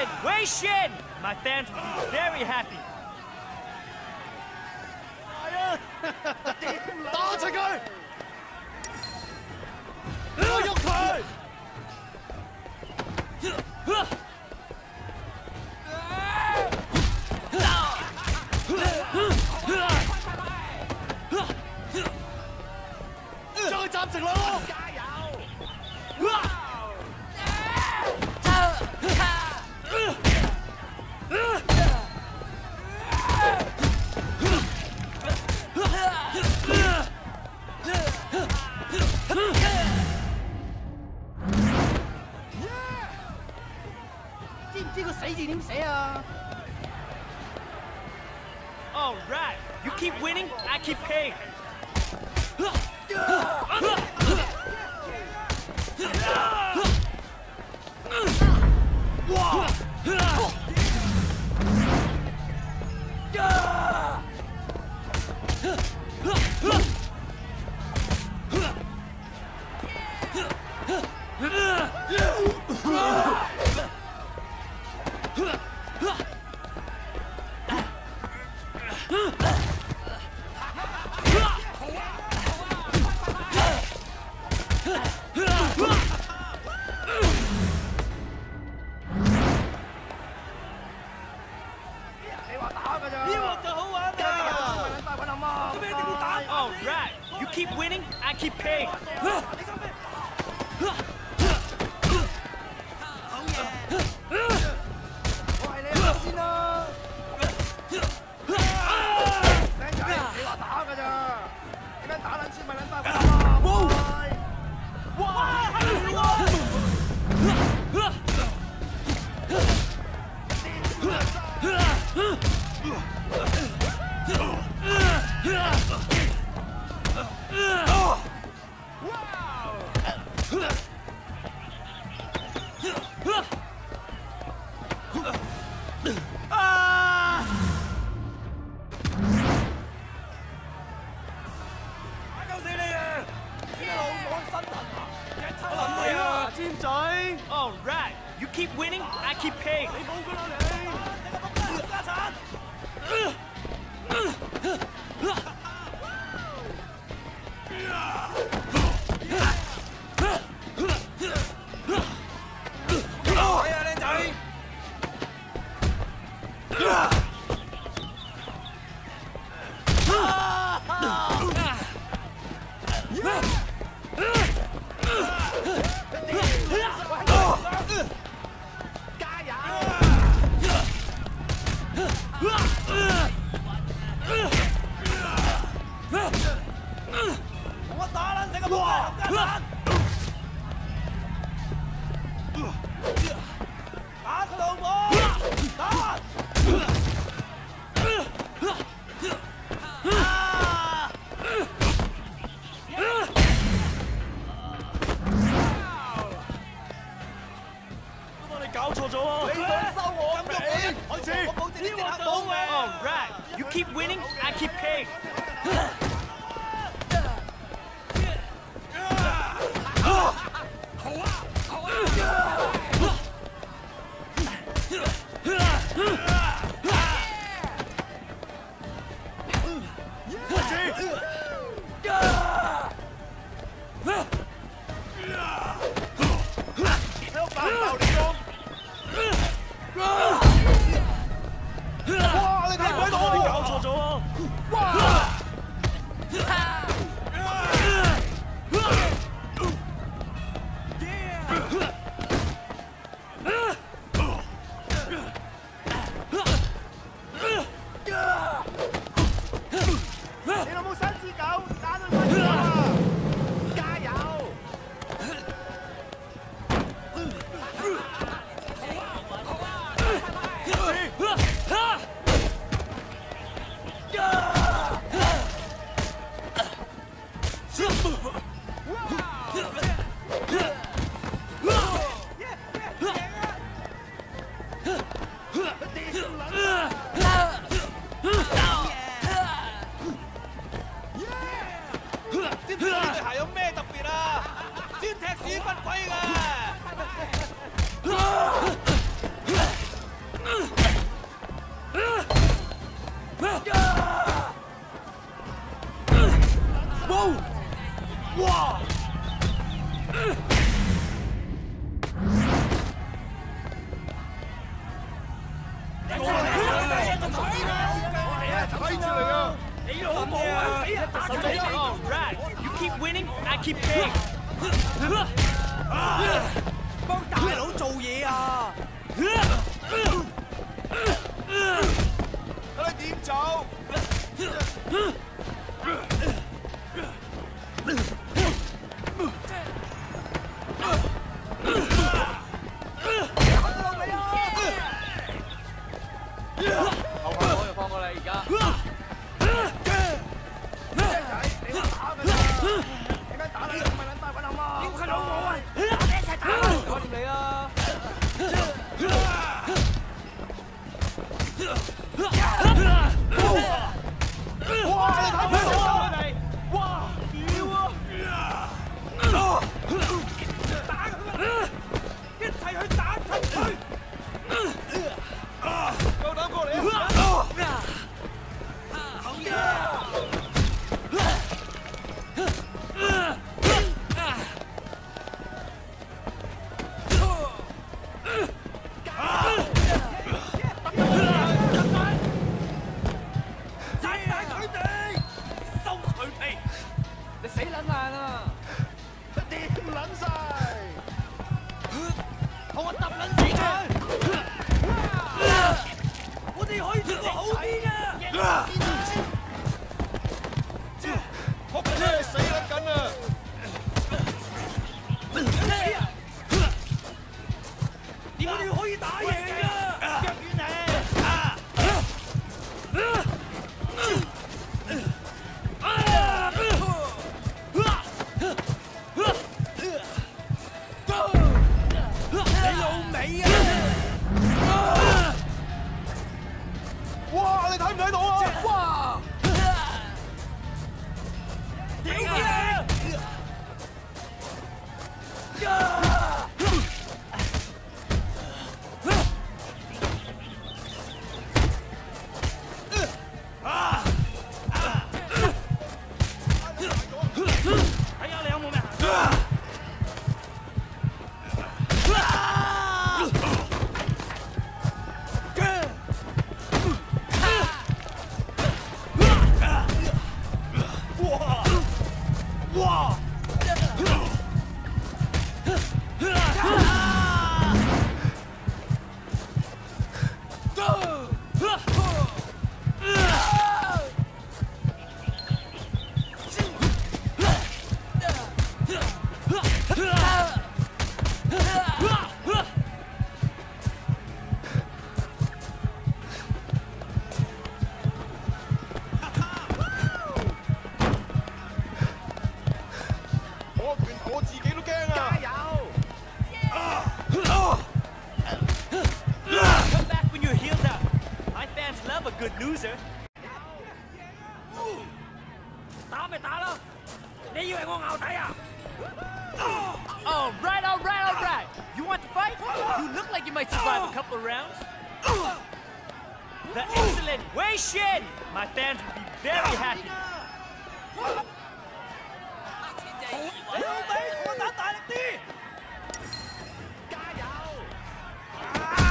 Congratulations! My fans will be very happy keep winning, I keep paying. 我，我。All right. You keep winning, I keep paying. He might survive a couple of rounds. The excellent Wei Shen! My fans would be very happy. Ah!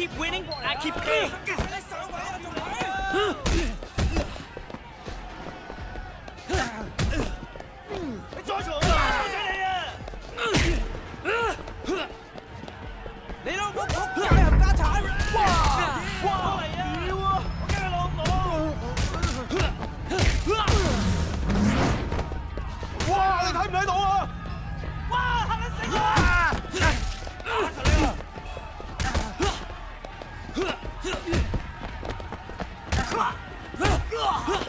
keep winning, I keep winning. Ugh!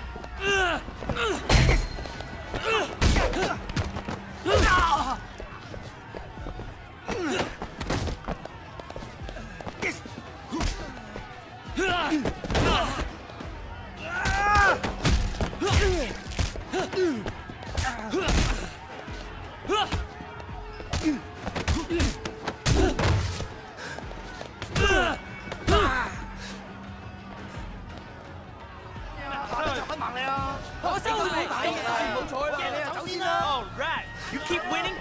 You keep winning,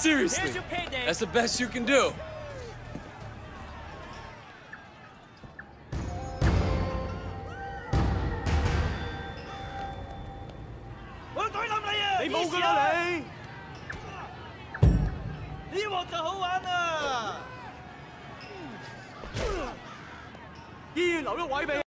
Seriously, Here's your payday. that's the best you can do.